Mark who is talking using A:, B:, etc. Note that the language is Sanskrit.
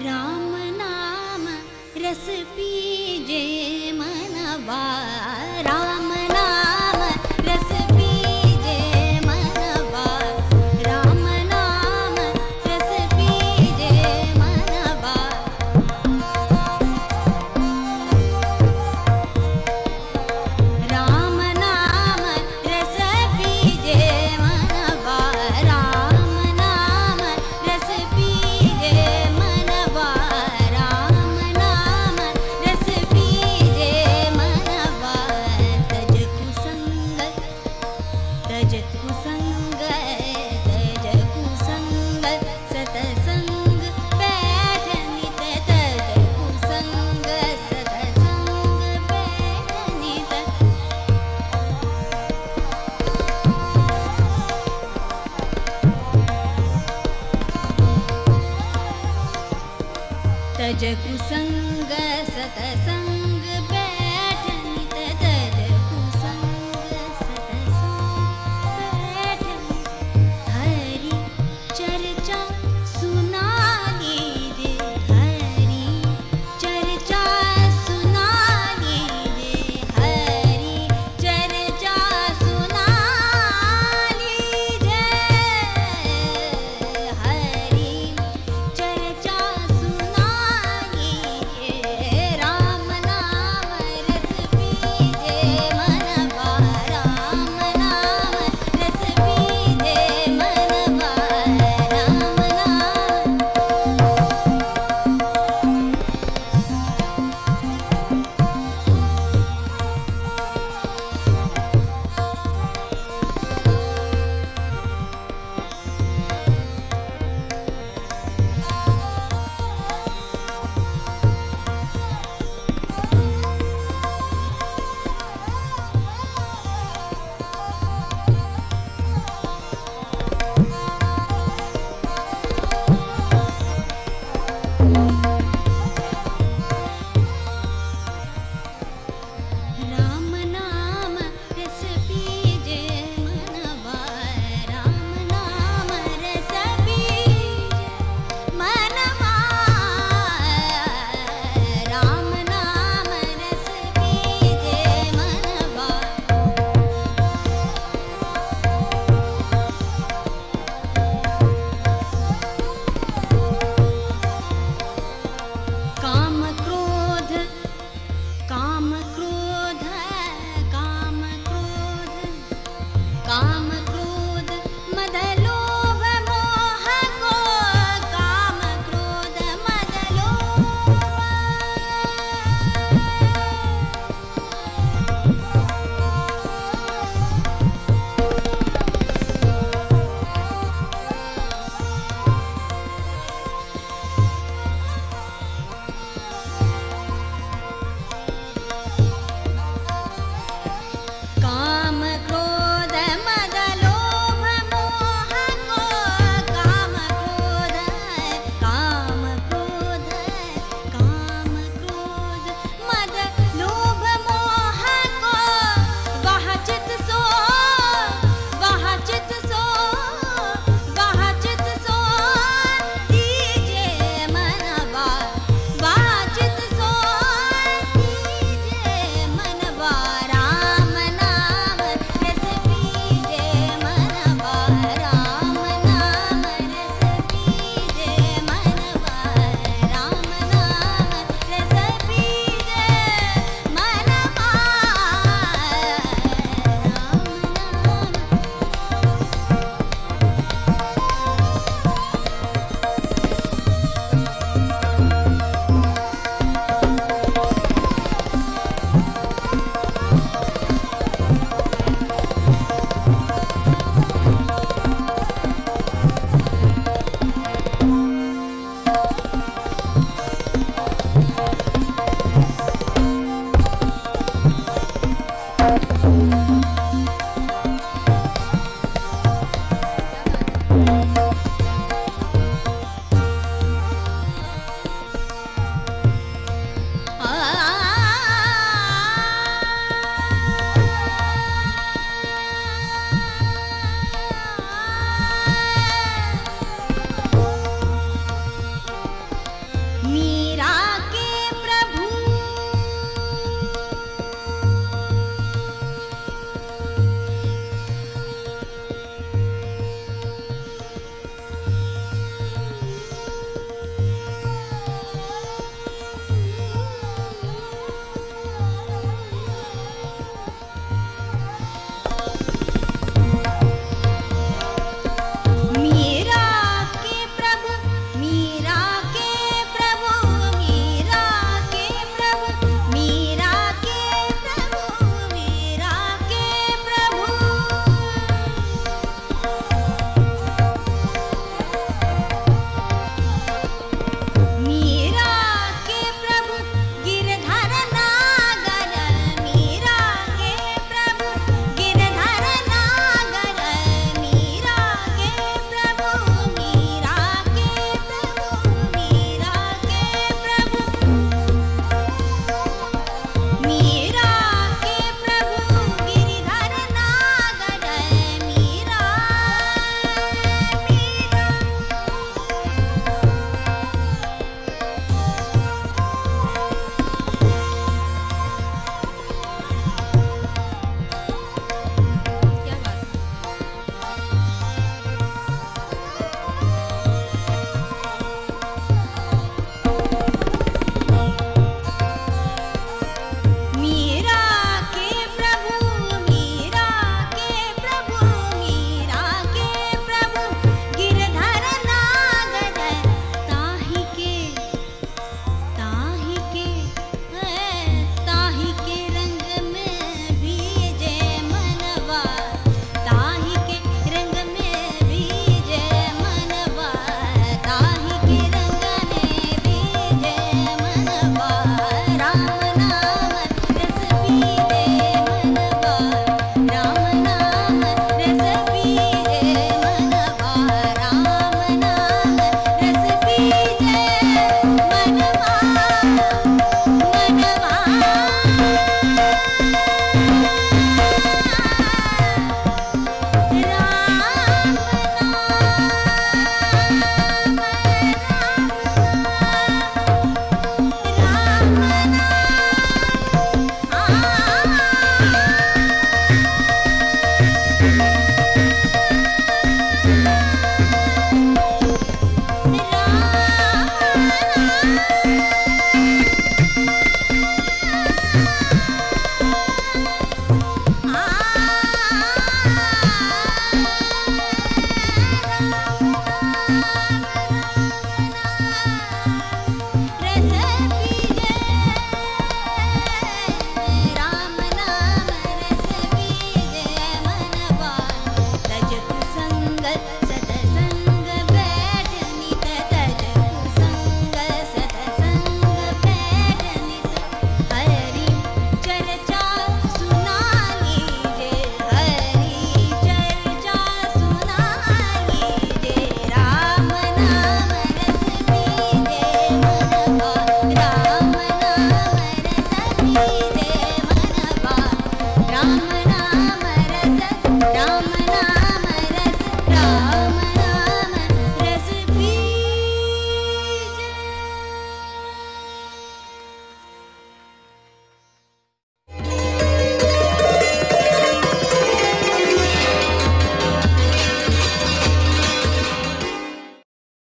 A: राम नाम रस पीजे Jack.